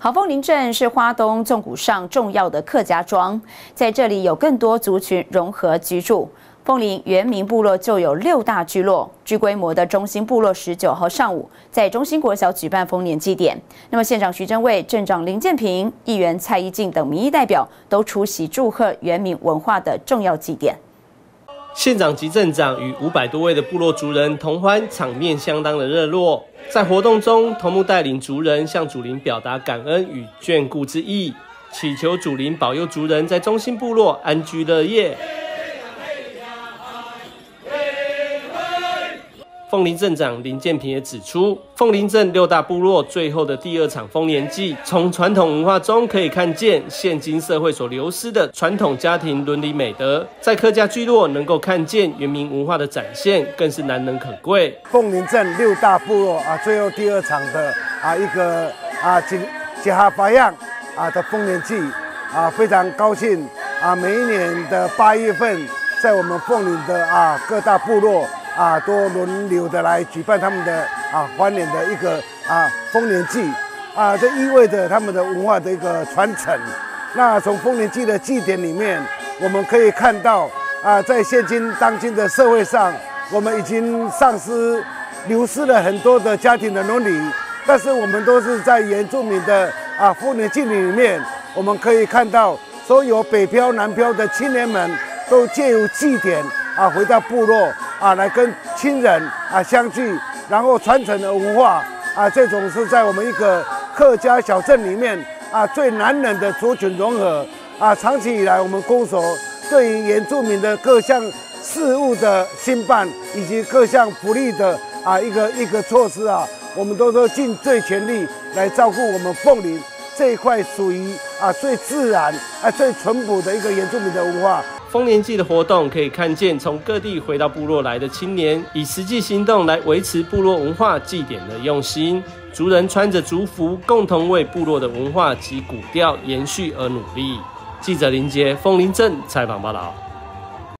好凤林镇是花东纵谷上重要的客家庄，在这里有更多族群融合居住。凤林原民部落就有六大聚落，具规模的中心部落十九号上午在中心国小举办丰年祭典。那么县长徐正卫、镇长林建平、议员蔡一静等民意代表都出席祝贺原民文化的重要祭典。县长及镇长与五百多位的部落族人同欢，场面相当的热络。在活动中，头目带领族人向祖灵表达感恩与眷顾之意，祈求祖灵保佑族人在中心部落安居乐业。凤林镇长林建平也指出，凤林镇六大部落最后的第二场丰年祭，从传统文化中可以看见现今社会所流失的传统家庭伦理美德，在客家聚落能够看见原民文化的展现，更是难能可贵。凤林镇六大部落啊，最后第二场的啊一个啊结结合八样啊的丰年祭啊，非常高兴啊！每一年的八月份，在我们凤林的啊各大部落。啊，都轮流的来举办他们的啊欢年的一个啊丰年祭啊，这意味着他们的文化的一个传承。那从丰年祭的祭典里面，我们可以看到啊，在现今当今的社会上，我们已经丧失、流失了很多的家庭的伦理，但是我们都是在原住民的啊丰年祭里面，我们可以看到所有北漂、南漂的青年们都借由祭典啊回到部落。啊，来跟亲人啊相聚，然后传承的文化啊，这种是在我们一个客家小镇里面啊最难忍的族群融合啊。长期以来，我们公所对于原住民的各项事务的兴办以及各项福利的啊一个一个措施啊，我们都说尽最全力来照顾我们凤林这一块属于啊最自然啊最淳朴的一个原住民的文化。丰年祭的活动可以看见，从各地回到部落来的青年，以实际行动来维持部落文化祭典的用心。族人穿着族服，共同为部落的文化及古调延续而努力。记者林杰，丰林镇采访报道。